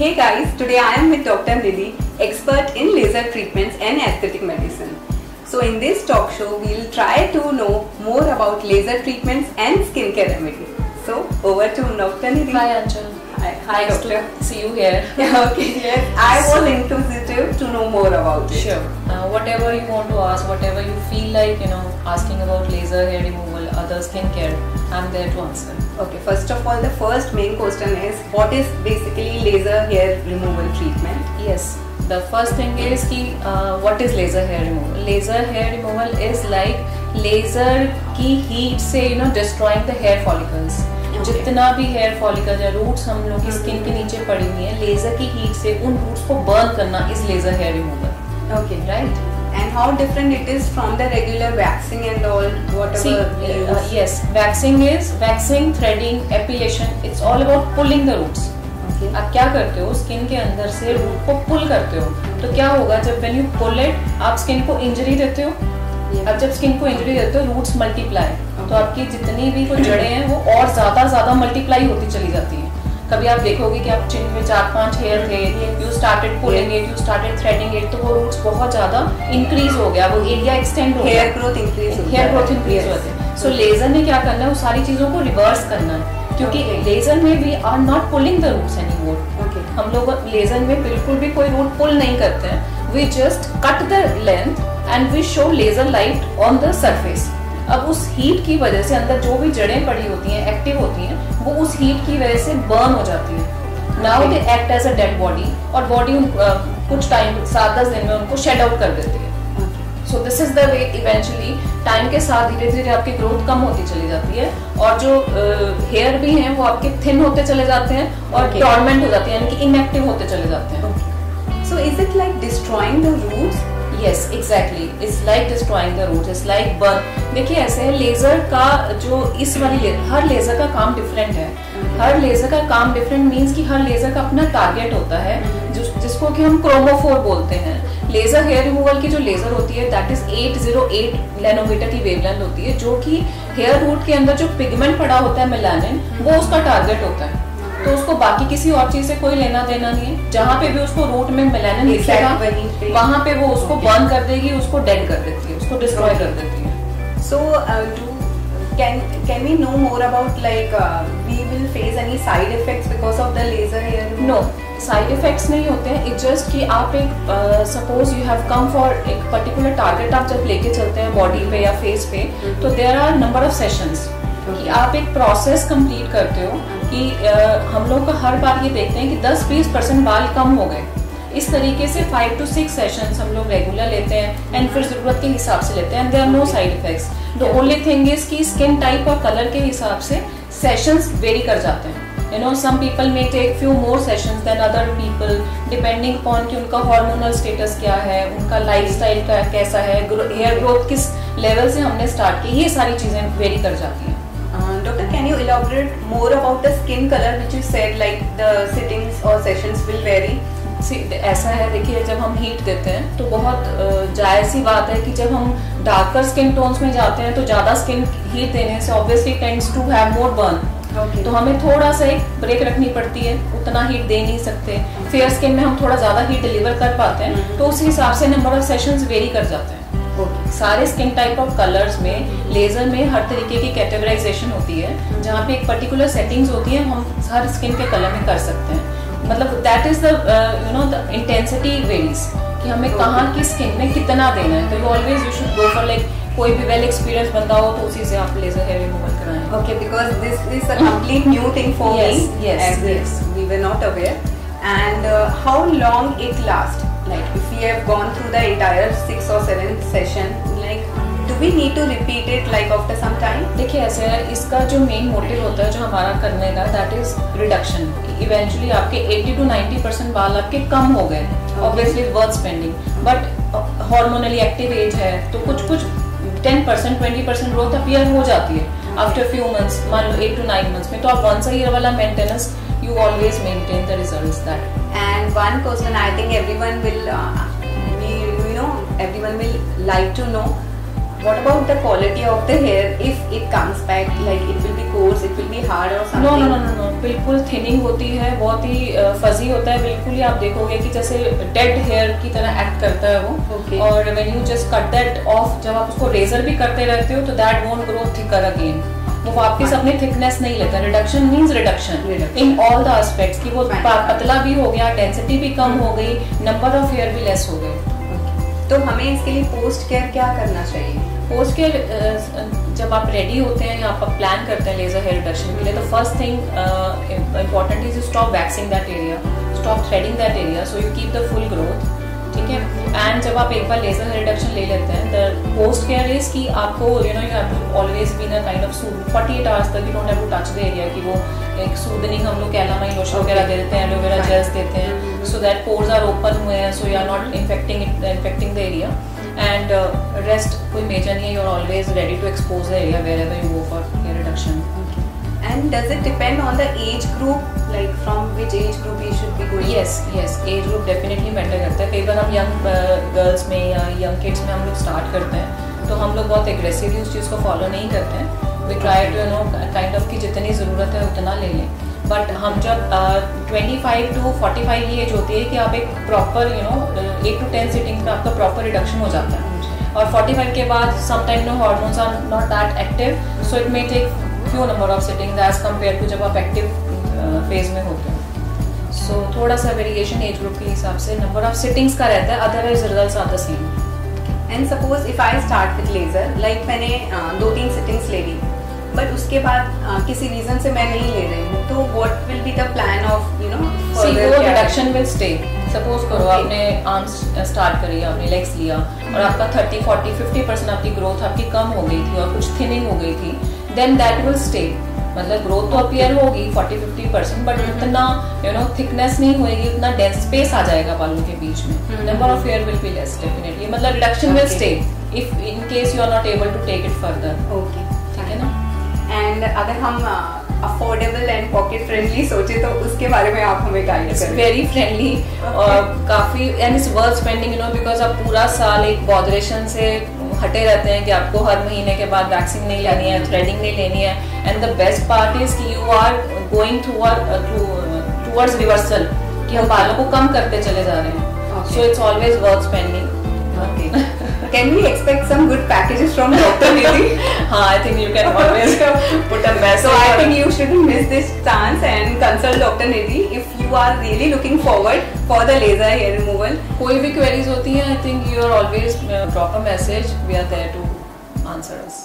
Hey guys, today I am with Dr. Nidhi, expert in laser treatments and aesthetic medicine. So in this talk show, we will try to know more about laser treatments and skincare remedies. So over to Dr. Nidhi. Hi Anchal. Hi, doctor. To see you here. Yeah, okay. Yes. I was inquisitive to know more about it. Sure. Uh, whatever you want to ask, whatever you feel like, you know, asking about laser hair removal, other skincare, I'm there to answer. Okay. First of all, the first main question is what is basically laser hair removal treatment? Yes. The first thing is ki, uh, what is laser hair removal? Laser hair removal is like laser ki heat say you know destroying the hair follicles. Okay. जितना भी hair follicle या roots हम लोग की skin के नीचे पड़ी हुई है लेजर की हीट से उन रूट्स को बर्न करना is laser hair removal Okay, right And how different it is from the regular waxing and all, whatever See, uh, use? yes, waxing is waxing, threading, epilation. It's all about pulling the roots. Okay. आप क्या करते हो skin के अंदर से root को पुल करते हो तो क्या होगा जब व्हेन यू पुल इट आप स्किन को इंजरी देते हो Yeah. अब जब स्किन को इंजरी देते हो रूट्स मल्टीप्लाई तो आपकी जितनी भी कोई जड़ें हैं वो और ज़्यादा ज़्यादा मल्टीप्लाई होती चली जाती हैं। कभी आप देखोगे कि आप चिन में चार पाँच हेयर थे you started pulling it you started threading it तो वो रूट्स बहुत ज़्यादा इंक्रीज हो गया वो एरिया एक्सटेंड हो गया। Hair growth increase hair. Growth increase. होते हैं सो लेजर ने क्या करना है वो सारी चीज़ों को रिवर्स करना है क्योंकि लेजर में we are not pulling the roots any more. हम लोग लेजर में बिल्कुल भी कोई रूट पुल नहीं करते हैं। We just cut the length and we show laser light on the surface अब उस हीट की वजह से अंदर जो भी जड़ें पड़ी होती हैं एक्टिव होती हैं वो उस हीट की वजह से बर्न हो जाती है। Now they act as a dead body और बॉडी कुछ टाइम सात दस दिन में उनको शेड आउट कर देती है। So this is the way eventually time के साथ धीरे धीरे आपकी ग्रोथ कम होती चली जाती है और जो हेयर uh, भी हैं वो आपके थिन होते चले जाते हैं और Okay. हो जाते हैं यानी कि इनएक्टिव होते चले जाते हैं। So is it like destroying the roots? Yes exactly it's like destroying the root it's like burn देखिए ऐसे है लेजर का जो इस वाली हर लेजर का काम डिफरेंट है। हर लेजर का काम डिफरेंट मींस कि हर लेजर का अपना टारगेट होता है जिस, जिसको कि हम क्रोमोफोर बोलते हैं। लेजर हेयर रिमूवल की जो लेजर होती है दैट इज़ 808 नैनोमीटर की वेवलेंथ होती है जो कि हेयर रूट के अंदर जो पिगमेंट पड़ा होता है मेलानिन वो उसका टारगेट होता है। तो उसको बाकी किसी और चीज़ से कोई लेना देना नहीं है। जहाँ पे भी उसको रूट में मेलानिन Exact दिखेगा वहीं पे। वहाँ पे वो उसको बर्न कर देगी उसको डेड कर देती है उसको डिस्ट्रॉय कर देती है। Uh, do can can we know more about like uh, we will face any side effects because of the laser hair removal? No side effects नहीं होते हैं। इट जस्ट कि आप एक suppose you have come for एक particular target आप जब लेके चलते हैं बॉडी पे या फेस पे तो there are number of sessions कि आप एक प्रोसेस कंप्लीट करते हो कि हम लोग का हर बार ये देखते हैं कि 10-20 परसेंट बाल कम हो गए। इस तरीके से फाइव टू सिक्स सेशंस हम लोग रेगुलर लेते हैं एंड फिर ज़रूरत के हिसाब से लेते हैं and there are no side effects the only thing is कि स्किन टाइप और कलर के हिसाब से सेशंस वेरी कर जाते हैं। You know some people may take few more sessions than other people depending upon कि उनका हार्मोनल स्टेटस क्या है, उनका लाइफस्टाइल का कैसा है हेयर ग्रोथ किस लेवल से हमने स्टार्ट की, ये सारी चीज़ें वेरी कर जाती हैं। Elaborate more about the skin color which you said like the sittings or sessions will vary? ऐसा है देखिए जब हम हीट देते हैं तो बहुत जायज़ सी बात है कि जब हम डार्कर स्किन टोन्स में जाते हैं तो ज़्यादा स्किन हीट देने से obviously tends to have more burn Okay. तो हमें थोड़ा सा एक ब्रेक रखनी पड़ती है उतना हीट दे नहीं सकते फेयर स्किन में हम थोड़ा ज़्यादा हीट डिलीवर कर पाते हैं तो उस हिसाब से नंबर ऑफ़ सेशंस वेरी कर जाते हैं. सारे स्किन टाइप ऑफ़ कलर्स में लेजर में हर तरीके की कैटेगराइजेशन होती है जहाँ पे एक पर्टिकुलर सेटिंग्स होती है हम हर स्किन के कलर में कर सकते हैं मतलब that is the you know the intensity varies कि हमें कहाँ की स्किन में कितना देना है तो you always you should go for like कोई भी वेल एक्सपीरियंस बंदा हो तो उसी से आप लेजर हेयर रिमूवल कराएँ Okay, because this is a complete new thing for Yes, me. yes, as yes. we were not aware. And uh, Like if we have gone through the entire six or seven session, like do we need to repeat it like after some time? देखिए ऐसे है इसका जो main motive होता है जो हमारा करने का दैट इज़ रिडक्शन इवेंचुअली आपके 80 टू 90 परसेंट बाल आपके कम हो गए obviously worth spending but hormonally active age है तो कुछ कुछ 10 percent twenty percent growth appear हो जाती है. आफ्टर फ्यू मंथ्स मान लो एट टू नाइन मंथ्स में तो आप वंस ईयर वाला maintenance you always maintain the results that And one question I think everyone will, uh, you know, everyone will like to know. What about the quality of the hair if it comes back? Like it will be coarse, it will be hard or something? No, no, no, no, no. बिल्कुल thinning होती है बहुत ही fuzzy होता है बिल्कुल ही आप देखोगे कि जैसे डेड हेयर की तरह एक्ट करता है वो Okay. और when you just cut that off जब आप उसको रेजर भी करते रहते हो तो that won't grow thicker again वो वापस अपनी थिकनेस नहीं लेता. Reduction means reduction in all the aspects कि वो. पतला भी हो गया डेंसिटी भी कम हो गई नंबर ऑफ़ हेयर भी लेस हो गए. तो हमें इसके लिए पोस्ट केयर क्या करना चाहिए? पोस्ट केयर जब आप रेडी होते हैं या आप प्लान करते हैं लेजर हेयर रिडक्शन के लिए तो first thing important is stop waxing that area stop threading that area so you keep the full growth ठीक है? एंड जब आप एक बार लेजर रिडक्शन ले लेते हैं द पोस्ट केयर इज़ कि आपको you know you have to always been a kind of soothe forty eight hours तक you don't have to touch the area कि वो एक सूदनिंग हम लोग कैलामाइन लोशन वगैरह दे देते हैं एलोवेरा जेल्स देते हैं. So that pores are open हुए हैं so you are not infecting infecting the area and rest कोई मेजर नहीं है you are always ready to expose the area wherever you go for hair reduction and does it depend on the age group like from which age group yes yes age group definitely matter करता है। कई बार हम young girls में या young kids में हम लोग start करते हैं तो हम लोग बहुत एग्रेसिवली उस चीज़ को फॉलो नहीं करते हैं। We try to know kind of की जितनी ज़रूरत है उतना ले लें। बट हम जब twenty five to forty five age होती है कि आप एक proper you know eight to ten sitting में आपका प्रॉपर रिडक्शन हो जाता है। और 45 के बाद sometime no hormones are not that active so it may take few number of sittings as compare to जब आप एक्टिव फ़ेज़ में होते हो। थोड़ा सा वेरिएशन एज ग्रुप के हिसाब से नंबर ऑफ़ सिटिंग्स का रहता है otherwise results are the same and suppose if I start with laser like मैंने दो तीन सिटिंग्स ले ली बट उसके बाद किसी रीजन से मैं नहीं ले रही हूँ तो what will be the plan of you know see वो रिडक्शन विल स्टे सपोज़ करो Okay. आपने आर्म्स स्टार्ट करी आपने लेग्स लिया और आपका 30 40 50 परसेंट आपकी ग्रोथ आपकी कम हो गई थी और कुछ थिनिंग हो गई थी देन दैट विल स्टे मतलब ग्रोथ तो अपीयर होगी 40 50 परसेंट बट. उतना यू नो थिकनेस नहीं होएगी उतना डेंस स्पेस आ जाएगा बालों के बीच में. Number of hair will be less definitely मतलब reduction will stay if in case you are not able to take it further okay ठीक है ना? एंड अगर हम अफोर्डेबल एंड पॉकेट फ्रेंडली सोचे तो उसके बारे में आप हमें गाइड करें. वेरी फ्रेंडली और काफ़ी and it's worth spending you know because आप पूरा साल एक बॉदरेशन से हटे रहते हैं कि आपको हर महीने के बाद वैक्सीन नहीं लेनी है थ्रेडिंग नहीं लेनी है. And the best part is कि you are going towards reversal कि हम बालों को कम करते चले जा रहे हैं. So it's always worth spending Okay. Can we expect some good packages from Dr. Nidhi? हाँ I think you can always put a message So I think you shouldn't miss this chance and consult Dr. Nidhi if you are really looking forward for the laser hair removal. कोई भी queries होती हैं I think you are always drop a message we are there to answer us